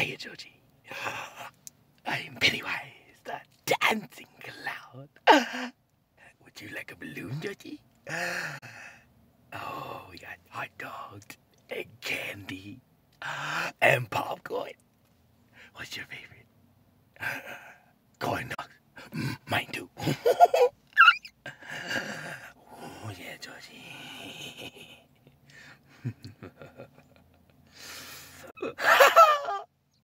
Hi Georgie. I'm Pennywise, the dancing clown. Would you like a balloon, Georgie? Oh, we got hot dogs and candy and popcorn. What's your favorite? Corn dogs. Mm, mine too. oh, yeah, Georgie.